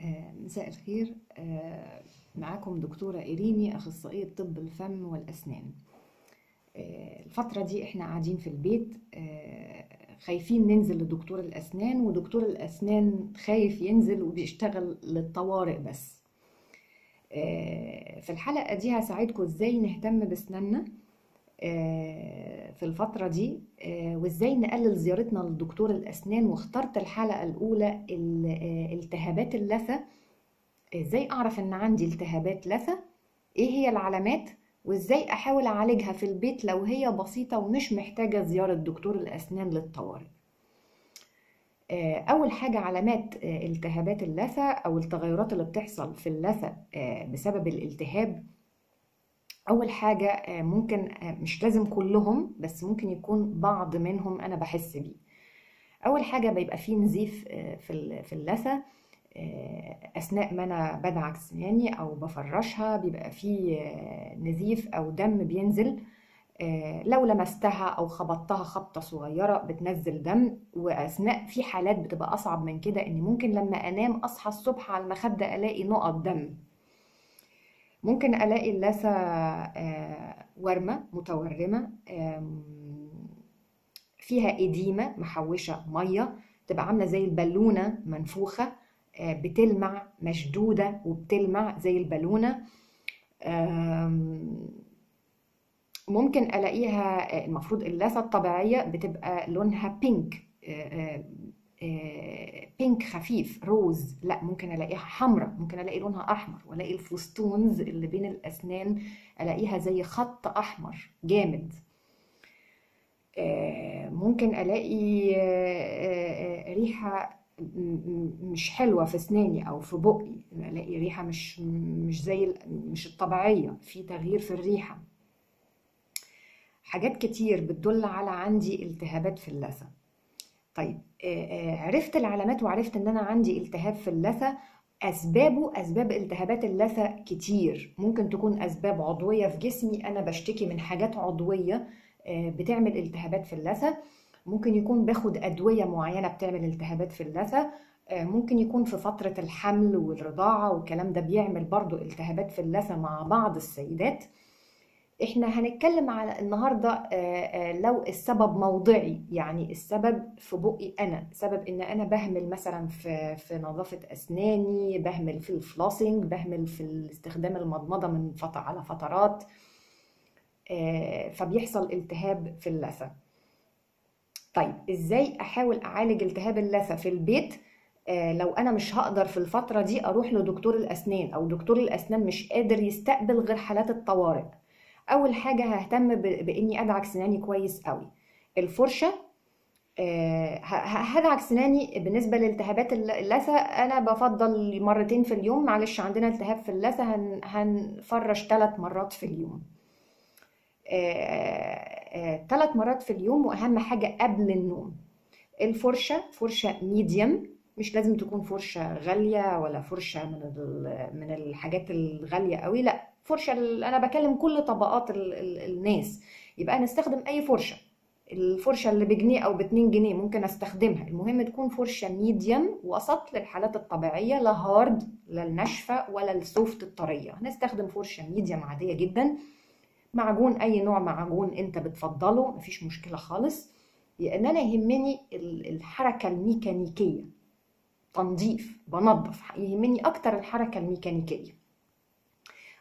آه، مساء الخير. آه، معاكم دكتورة إيريني أخصائية طب الفم والأسنان. آه، الفترة دي إحنا قاعدين في البيت خايفين ننزل لدكتور الأسنان ودكتور الأسنان خايف ينزل وبيشتغل للطوارئ بس. في الحلقة دي هساعدكم إزاي نهتم بأسناننا. في الفترة دي آه، وإزاي نقلل زيارتنا لدكتور الأسنان واخترت الحلقة الأولى ال- آه، التهابات اللثة. إزاي أعرف إن عندي التهابات لثة؟ إيه هي العلامات؟ وإزاي أحاول أعالجها في البيت لو هي بسيطة ومش محتاجة زيارة دكتور الأسنان للطوارئ؟ آه، أول حاجة علامات آه، التهابات اللثة أو التغيرات اللي بتحصل في اللثة آه، بسبب الالتهاب. أول حاجة آه، ممكن آه، مش لازم كلهم بس ممكن يكون بعض منهم أنا بحس بيه. أول حاجة بيبقى فيه نزيف آه، في في اللثة آه، أثناء ما أنا بدعك سناني أو بفرشها بيبقى فيه نزيف أو دم بينزل. لو لمستها أو خبطتها خبطة صغيرة بتنزل دم وأثناء في حالات بتبقى أصعب من كده إن ممكن لما أنام أصحى الصبح على المخدة ألاقي نقط دم. ممكن ألاقي اللثة آه، ورمة متورمة آم، فيها إديمة محوشة مية تبقى عاملة زي البالونة منفوخة آه، بتلمع مشدودة وبتلمع زي البالونة. آم، ممكن ألاقيها آه، المفروض اللثة الطبيعية بتبقى لونها بينك بينك خفيف روز لا ممكن ألاقيها حمراء ممكن ألاقي لونها أحمر وألاقي الفستونز اللي بين الأسنان ألاقيها زي خط أحمر جامد. آه، ممكن ألاقي آه، آه، آه، ريحة مش حلوة في أسناني أو في بقي ألاقي ريحة مش مش زي مش الطبيعية في تغيير في الريحة. حاجات كتير بتدل على عندي التهابات في اللثة. طيب آه، آه، عرفت العلامات وعرفت إن أنا عندي التهاب في اللثة. أسبابه أسباب التهابات اللثة كتير. ممكن تكون أسباب عضوية في جسمي. أنا بشتكي من حاجات عضوية آه، بتعمل التهابات في اللثة. ممكن يكون باخد أدوية معينة بتعمل التهابات في اللثة. ممكن يكون في فترة الحمل والرضاعة والكلام ده بيعمل برضو التهابات في اللثة مع بعض السيدات. إحنا هنتكلم على النهارده آه، آه، لو السبب موضعي يعني السبب في بقي أنا سبب إن أنا بهمل مثلا في في نظافة أسناني بهمل في الفلوسنج بهمل في استخدام المضمضة من فتره على فترات آه، فبيحصل التهاب في اللثة. طيب إزاي أحاول أعالج التهاب اللثة في البيت؟ لو أنا مش هقدر في الفترة دي أروح لدكتور الأسنان أو دكتور الأسنان مش قادر يستقبل غير حالات الطوارئ. أول حاجة ههتم بإني أدعك سناني كويس قوي. الفرشة آه، هدعك سناني بالنسبة لالتهابات الل- اللثة. أنا بفضل مرتين في اليوم. معلش عندنا التهاب في اللثة هن هنفرش ثلاث مرات في اليوم. ثلاث مرات في اليوم وأهم حاجة قبل النوم. الفرشة فرشة medium مش لازم تكون فرشة غالية ولا فرشة من من الحاجات الغالية قوي لأ. فرشة أنا بكلم كل طبقات ال- ال- الناس. يبقى نستخدم أي فرشة. الفرشة اللي بجنيه أو باتنين جنيه ممكن أستخدمها. المهم تكون فرشة medium وسط للحالات الطبيعية لا hard لا الناشفة ولا ال soft الطرية. هنستخدم فرشة medium عادية جدا. معجون أي نوع معجون أنت بتفضله مفيش مشكلة خالص. لأن أنا يهمني ال- الحركة الميكانيكية. تنظيف بنظف يهمني أكتر الحركة الميكانيكية.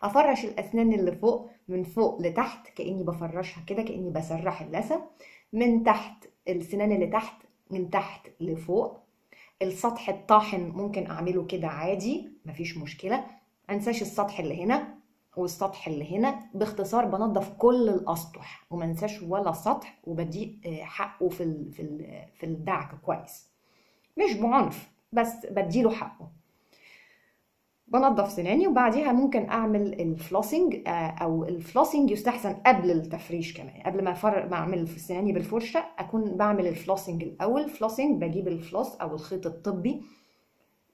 افرش الاسنان اللي فوق من فوق لتحت كأني بفرشها كده كأني بسرح اللثة. من تحت السنان اللي تحت من تحت لفوق. السطح الطاحن ممكن أعمله كده عادي مفيش مشكلة. انساش السطح اللي هنا والسطح اللي هنا. باختصار بنظف كل الأسطح وما انساش ولا سطح وبديه آه، حقه في في في الدعك كويس. مش بعنف بس بديله حقه. بنضف سناني وبعديها ممكن أعمل ال flossing آه، أو ال flossing يستحسن قبل التفريش كمان. قبل ما أفر... ما أعمل في سناني بالفرشة أكون بعمل ال flossing الأول. flossing بجيب ال floss أو الخيط الطبي.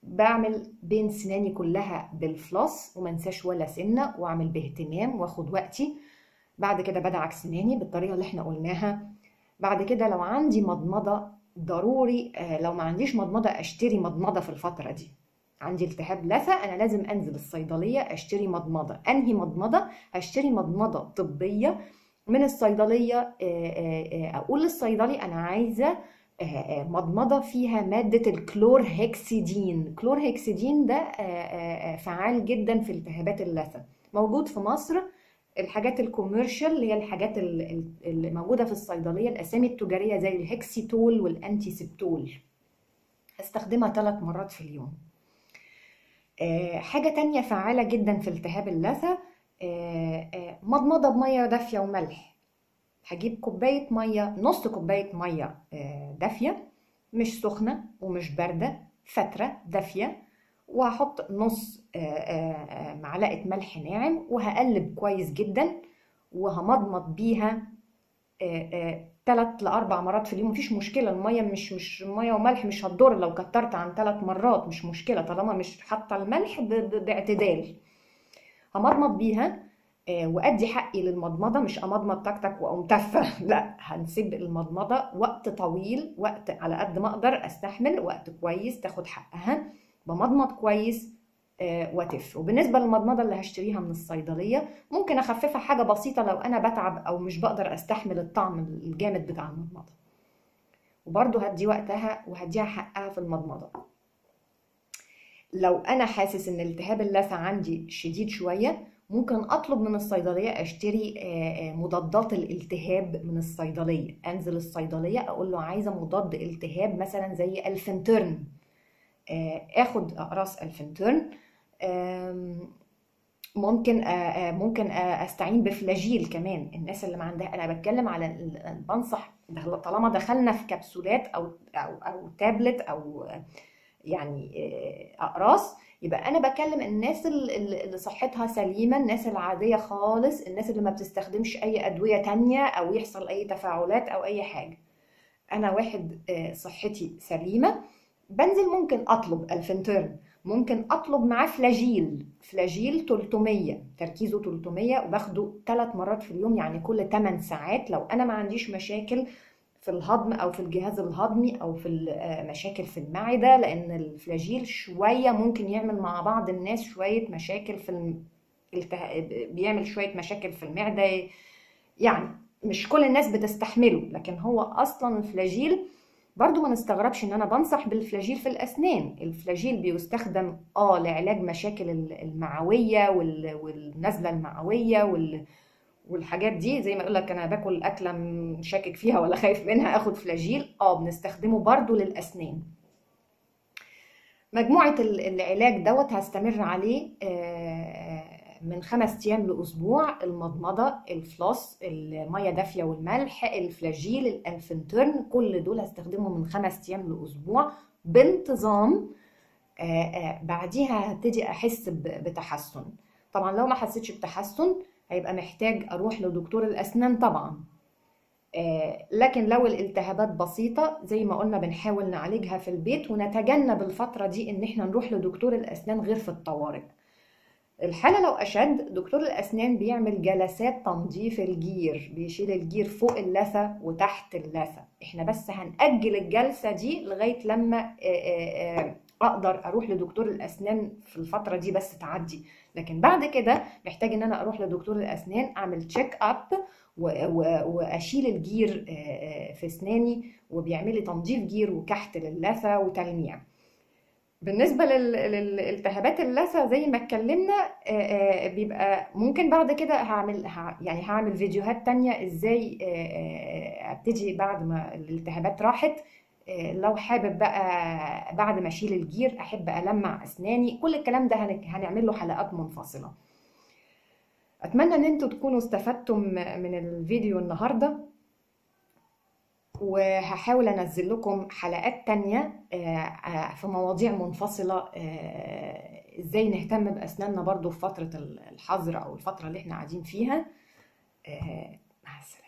بعمل بين سناني كلها بالفلوس وما انساش ولا سنة وأعمل باهتمام وآخد وقتي. بعد كده بدعك سناني بالطريقة اللي إحنا قلناها. بعد كده لو عندي مضمضة ضروري آه، لو ما عنديش مضمضة أشتري مضمضة في الفترة دي. عندي التهاب لثة أنا لازم أنزل الصيدلية أشتري مضمضة. أنهي مضمضة؟ هشتري مضمضة طبية من الصيدلية. آه، آه، آه، أقول للصيدلي أنا عايزة مضمضة فيها مادة ال chlorhexidine chlorhexidine ده فعال جدا في التهابات اللثة. موجود في مصر الحاجات ال commercial اللي هي الحاجات ال- ال- اللي موجودة في الصيدلية الأسامي التجارية زي ال Hexitol وال Antiseptol هستخدمها ثلاث مرات في اليوم. حاجة تانية فعالة جدا في التهاب اللثة آه، آه، مضمضة بمية دافية وملح. هجيب كوباية مية نص كوباية مية آه، دافية مش سخنة ومش باردة فترة دافية. وهحط نص آه، آه، آه، معلقة ملح ناعم وهقلب كويس جدا وهمضمض بيها ثلاث لأربع مرات في اليوم مفيش مشكلة المية مش مش مية وملح مش هتضر لو كترت عن ثلاث مرات مش مشكلة طالما مش حاطة الملح باعتدال. همضمض بيها آه، وأدي حقي للمضمضة مش أمضمض تك تك وأقوم تفة لا هنسيب المضمضة وقت طويل وقت على قد ما أقدر أستحمل وقت كويس تاخد حقها. بمضمض كويس وتف وبالنسبة للمضمضة اللي هشتريها من الصيدلية ممكن أخففها حاجة بسيطة لو أنا بتعب أو مش بقدر أستحمل الطعم الجامد بتاع المضمضة. وبرضه هدي وقتها وهديها حقها في المضمضة. لو أنا حاسس إن التهاب اللثة عندي شديد شوية ممكن أطلب من الصيدلية أشتري آه، آه، مضادات الالتهاب من الصيدلية. أنزل الصيدلية أقول له عايزة مضاد التهاب مثلا زي الفولتارين. آه، آخد أقراص الفولتارين ممكن ممكن أستعين بفلاجيل كمان. الناس اللي ما عندها أنا بتكلم على بنصح طالما دخلنا في كبسولات أو أو أو تابلت أو يعني أقراص يبقى أنا بكلم الناس ال- ال- اللي صحتها سليمة الناس العادية خالص الناس اللي ما بتستخدمش أي أدوية تانية أو يحصل أي تفاعلات أو أي حاجة. أنا واحد صحتي سليمة بنزل ممكن أطلب الفنترن. ممكن أطلب معاه فلاجيل فلاجيل 300 تركيزه 300 وباخده ثلاث مرات في اليوم يعني كل 8 ساعات. لو أنا ما عنديش مشاكل في الهضم أو في الجهاز الهضمي أو في آه، مشاكل في المعدة لأن الفلاجيل شوية ممكن يعمل مع بعض الناس شوية مشاكل في الم... الته... بيعمل شوية مشاكل في المعدة. يعني مش كل الناس بتستحمله لكن هو أصلا الفلاجيل برضو ما نستغربش إن أنا بنصح بالفلاجيل في الأسنان. الفلاجيل بيستخدم آه لعلاج مشاكل المعوية وال... والنزلة المعوية وال... والحاجات دي. زي ما أقول لك أنا باكل أكلة شاكك فيها ولا خايف منها آخد فلاجيل. آه بنستخدمه برضو للأسنان. مجموعة ال- العلاج دوت هستمر عليه آه، من خمس أيام لأسبوع المضمضة الفلوس المية دافية والملح الفلاجيل الأنفنترن كل دول هستخدمهم من خمس أيام لأسبوع بانتظام آه، آه، بعديها هبتدي أحس ب- بتحسن. طبعا لو ما حسيتش بتحسن هيبقى محتاج أروح لدكتور الأسنان طبعا. آه، لكن لو الالتهابات بسيطة زي ما قلنا بنحاول نعالجها في البيت ونتجنب الفترة دي إن إحنا نروح لدكتور الأسنان غير في الطوارئ. الحالة لو أشد دكتور الأسنان بيعمل جلسات تنظيف الجير بيشيل الجير فوق اللثة وتحت اللثة. إحنا بس هنأجل الجلسة دي لغاية لما أقدر أروح لدكتور الأسنان في الفترة دي بس تعدي. لكن بعد كده محتاج إن أنا أروح لدكتور الأسنان أعمل check up و- و- وأشيل الجير في أسناني وبيعمل لي تنظيف جير وكحت للثه وتلميع. بالنسبة لل- للالتهابات اللثة زي ما اتكلمنا بيبقى ممكن بعد كده هعمل يعني هعمل فيديوهات تانية إزاي ابتدي بعد ما الالتهابات راحت. لو حابب بقى بعد ما اشيل الجير احب المع اسناني كل الكلام ده هن- هنعمل له حلقات منفصلة. اتمنى ان أنتوا تكونوا استفدتم من الفيديو النهارده. وهحاول أنزل لكم حلقات تانية آه، آه، في مواضيع منفصلة آه، إزاي نهتم بأسناننا برضو في فترة الحظر أو الفترة اللي إحنا قاعدين فيها. مع السلامة.